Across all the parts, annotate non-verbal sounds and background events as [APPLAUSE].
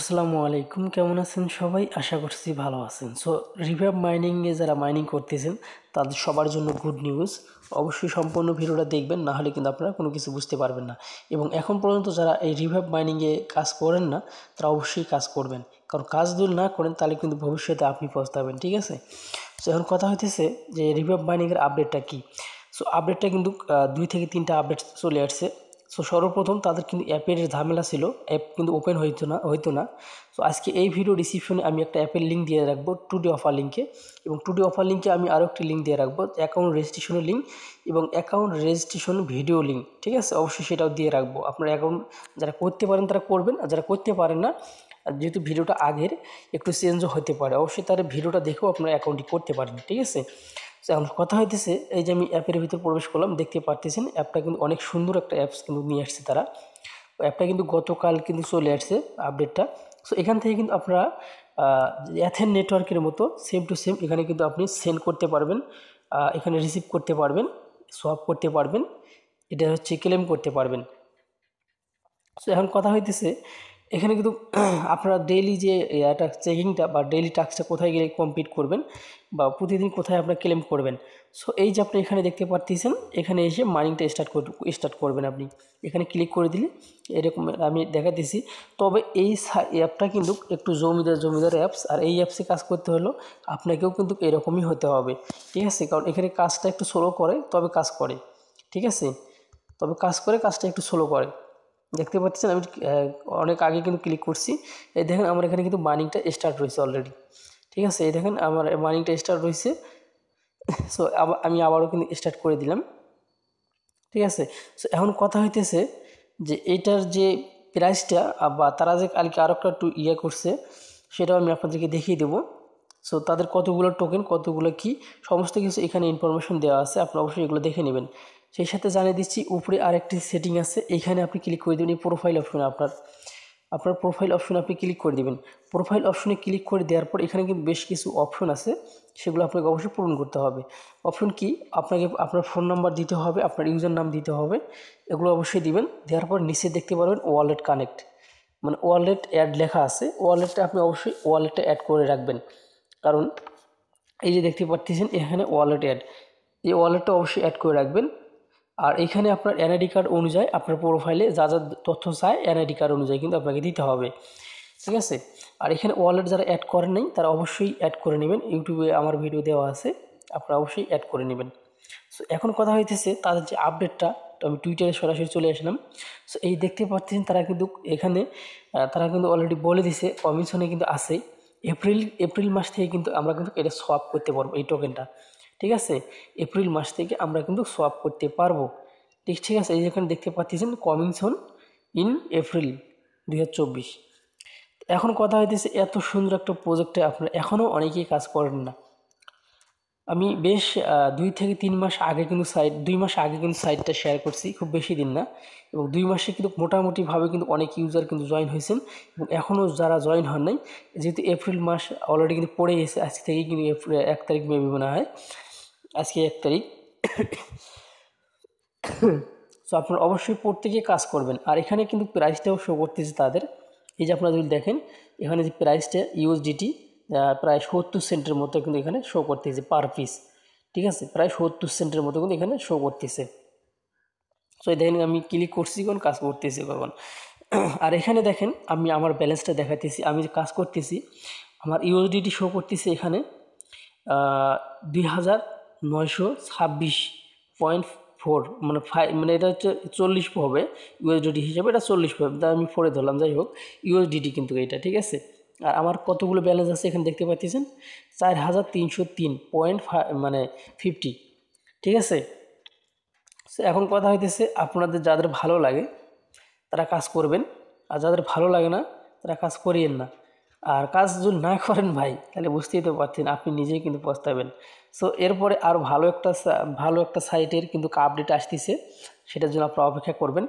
আসসালামু আলাইকুম, কেমন আছেন সবাই? আশা করছি ভালো আছেন। সো রিভাব মাইনিংয়ে যারা মাইনিং করতেছেন, তাদের সবার জন্য গুড নিউজ অবশ্যই সম্পূর্ণ ভিডিওটা দেখবেন, না হলে কিন্তু আপনারা কোনো কিছু বুঝতে পারবেন না। এবং এখন পর্যন্ত যারা এই রিভাব মাইনিংয়ে কাজ করেন না, তারা অবশ্যই কাজ করবেন। কারণ কাজ যদি না করেন, তাহলে কিন্তু ভবিষ্যতে আপনি পস্তাবেন, ঠিক আছে? সো এখন কথা হইতেছে যে রিভাব মাইনিংয়ের আপডেটটা কী? সো আপডেটটা কিন্তু দুই থেকে তিনটা আপডেট চলে আসছে। সো সর্বপ্রথম তাদের কিন্তু অ্যাপের ঝামেলা ছিল, অ্যাপ কিন্তু ওপেন হইতো না হইতো না। সো আজকে এই ভিডিও ডিসক্রিপশনে আমি একটা অ্যাপের লিঙ্ক দিয়ে রাখব টুডে অফার লিঙ্কে এবং টুডে অফার লিঙ্কে আমি আরও একটি লিঙ্ক দিয়ে রাখব অ্যাকাউন্ট রেজিস্ট্রেশনের লিঙ্ক এবং অ্যাকাউন্ট রেজিস্ট্রেশন ভিডিও লিঙ্ক ঠিক আছে? অবশ্যই সেটাও দিয়ে রাখব। আপনার অ্যাকাউন্ট যারা করতে পারেন, তারা করবেন, আর যারা করতে পারেন না যেহেতু ভিডিওটা আগের, একটু চেঞ্জও হতে পারে। অবশ্যই তারা ভিডিওটা দেখেও আপনার অ্যাকাউন্টটি করতে পারেন, ঠিক আছে? তো এখন কথা হইতেছে, এই যে আমি অ্যাপের ভিতর প্রবেশ করলাম, দেখতে পারতেছেন অ্যাপটা কিন্তু অনেক সুন্দর একটা অ্যাপস কিন্তু নিয়ে আসছে তারা। অ্যাপটা কিন্তু গতকাল কিন্তু চলে আসছে আপডেটটা সো এখান থেকে কিন্তু আপনারা অ্যাথেন নেটওয়ার্কের মতো সেম টু সেম এখানে কিন্তু আপনি সেন্ড করতে পারবেন এখানে রিসিভ করতে পারবেন সোয়াপ করতে পারবেন, এটা হচ্ছে ক্লেম করতে পারবেন। সো এখন কথা হইতেছে এখানে কিন্তু [CLEARS THROAT] আপনারা ডেইলি যে এটা চেকিংটা বা ডেইলি টাস্কটা কোথায় গেলে কমপ্লিট করবেন বা প্রতিদিন কোথায় আপনারা ক্লেম করবেন। সো এই যে আপনি এখানে দেখতে পারতেছেন, এখানে এসে মাইনিংটা স্টার্ট কর স্টার্ট করবেন আপনি। এখানে ক্লিক করে দিলে এরকম আমি দেখাতেছি। তবে এই অ্যাপটা কিন্তু একটু জমিদার জমিদার অ্যাপস আর এই অ্যাপসে কাজ করতে হলেও আপনাকেও কিন্তু এরকমই হতে হবে। ঠিক আছে? কারণ এখানে কাজটা একটু স্লো করে, তবে কাজ করে। ঠিক আছে? তবে কাজ করে, কাজটা একটু স্লো করে। দেখতে পাচ্ছেন, আমি অনেক আগে কিন্তু ক্লিক করছি। এই দেখেন, আমার এখানে কিন্তু মার্নিংটা স্টার্ট রয়েছে অলরেডি ঠিক আছে, এই দেখেন, আমার মার্নিংটা স্টার্ট রয়েছে। সো আমি আবারও কিন্তু স্টার্ট করে দিলাম। ঠিক আছে সো এখন কথা হইতেছে যে, এটার যে প্রাইসটা বা তারা যে কালকে আরও একটা একটু ইয়ে করছে, সেটাও আমি আপনাদেরকে দেখিয়ে দেবো। সো তাদের কতগুলো টোকেন কতগুলো কি, সমস্ত কিছু এখানে ইনফরমেশন দেওয়া আছে, আপনারা অবশ্যই এগুলো দেখে নেবেন। সেই সাথে জানিয়ে দিচ্ছি। উপরে আরেকটি সেটিং আছে। এখানে আপনি ক্লিক করে দেবেন এই প্রোফাইল অপশনে আপনার। আপনার প্রোফাইল অপশনে আপনি ক্লিক করে দেবেন। প্রোফাইল অপশনে ক্লিক করে দেওয়ার পর এখানে কিন্তু বেশ কিছু অপশন আছে। সেগুলো আপনাকে অবশ্যই পূরণ করতে হবে। অপশন কি? আপনাকে আপনার ফোন নাম্বার দিতে হবে, আপনার ইউজার নাম দিতে হবে। এগুলো অবশ্যই দিবেন। দেওয়ার পর নিচে দেখতে পারবেন ওয়ালেট কানেক্ট মানে ওয়ালেট অ্যাড লেখা আছে। ওয়ালেটটা আপনি অবশ্যই ওয়ালেটটা অ্যাড করে রাখবেন। কারণ এই যে দেখতে পাচ্ছেন এখানে ওয়ালেট অ্যাড এই ওয়ালেটটা অবশ্যই অ্যাড করে রাখবেন। আর এখানে আপনার এনআইডি কার্ড অনুযায়ী আপনার প্রোফাইলে যা যা তথ্য চায় এনআইডি কার্ড অনুযায়ী কিন্তু আপনাকে দিতে হবে। ঠিক আছে? আর এখানে ওয়ালেট যারা অ্যাড করেন নাই, তারা অবশ্যই অ্যাড করে নেবেন। ইউটিউবে আমার ভিডিও দেওয়া আছে, আপনারা অবশ্যই অ্যাড করে নেবেন। সো এখন কথা হইতেছে তাদের যে আপডেটটা তো আমি টুইটারে সরাসরি চলে আসলাম। সো এই দেখতে পাচ্ছেন তারা কিন্তু এখানে তারা কিন্তু অলরেডি বলে দিছে কমিশনে কিন্তু আছে। এপ্রিল এপ্রিল মাস থেকে কিন্তু আমরা কিন্তু এটা সোয়াপ করতে পারব এই টোকেনটা ঠিক আছে? এপ্রিল মাস থেকে আমরা কিন্তু সোয়াপ করতে পারব। ঠিক ঠিক আছে? এই যেখানে দেখতে পাচ্ছেন কমিং কমিশন ইন এপ্রিল দু হাজার চব্বিশ। এখন কথা হইতেছে এত সুন্দর একটা প্রজেক্টে আপনারা এখনও অনেকেই কাজ করেন না। আমি বেশ দুই থেকে তিন মাস আগে কিন্তু সাইট দুই মাস আগে কিন্তু সাইটটা শেয়ার করছি, খুব বেশি দিন না। এবং দুই মাসে কিন্তু মোটামুটিভাবে কিন্তু অনেক ইউজার কিন্তু জয়েন হয়েছেন। এবং এখনও যারা জয়েন হন নাই, যেহেতু এপ্রিল মাস অলরেডি কিন্তু পড়ে গেছে আজ থেকেই কিন্তু এপ্রিল এক তারিখ মেবি মনে হয়। আজকে এক তারিখ। সো আপনারা অবশ্যই প্রত্যেকে কাজ করবেন। আর এখানে কিন্তু প্রাইসটাও শো করতেছে তাদের। এই যে আপনারা যদি দেখেন, এখানে যে প্রাইসটা ইউএসডিটি প্রায় সত্তর সেন্টের মতো কিন্তু এখানে শো করতেছে পার পিস ঠিক আছে? প্রায় সত্তর সেন্টের মতো কিন্তু এখানে শো করতেছে। সো দেখেন আমি ক্লিক করছি কোন কাজ করতেছি কখন। আর এখানে দেখেন, আমি আমার ব্যালেন্সটা দেখাতেছি আমি যে কাজ করতেছি, আমার ইউএসডিটি শো করতেছে এখানে দুই হাজার নয়শো ছাব্বিশ পয়েন্ট ফোর মানে ফাইভ মানে এটা হচ্ছে চল্লিশ হবে ইউএসডিটি হিসাবে, এটা চল্লিশ হবে। তা আমি ফোরে ধরলাম, যাই হোক ইউএসডিটি কিন্তু এটা, ঠিক আছে? আর আমার কতগুলো ব্যালেন্স আছে এখানে দেখতে পাচ্ছেন চার হাজার তিনশো তিন পয়েন্ট মানে ফিফটি ঠিক আছে? এখন কথা হইতেছে আপনাদের যাদের ভালো লাগে, তারা কাজ করবেন, আর যাদের ভালো লাগে না, তারা কাজ করিয়েন না। আর কাজ যদি না করেন ভাই, তাহলে বুঝতেই তো পারছেন আপনি নিজেই কিন্তু পস্তাবেন। সো এরপরে আর ভালো একটা ভালো একটা সাইটের কিন্তু আপডেট আসতেছে, সেটার জন্য আপনারা অপেক্ষা করবেন।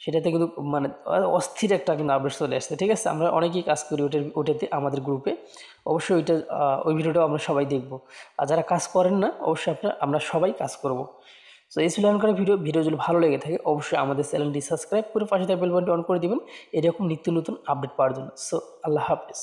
সেটাতে কিন্তু মানে অস্থির একটা কিন্তু আপডেট চলে আসছে, ঠিক আছে? আমরা অনেকেই কাজ করি ওটার, ওটাতে আমাদের গ্রুপে অবশ্যই ওইটা ওই ভিডিওটাও আমরা সবাই দেখব। আর যারা কাজ করেন না, অবশ্যই আপনার, আমরা সবাই কাজ করব। সো এই ছিল করা ভিডিও। ভিডিও যদি ভালো লেগে থাকে, অবশ্যই আমাদের চ্যানেলটি সাবস্ক্রাইব করে পাশে বেল অন করে দেবেন। এরকম নিত্য নতুন আপডেট পাওয়ার জন্য। সো আল্লাহ হাফিজ।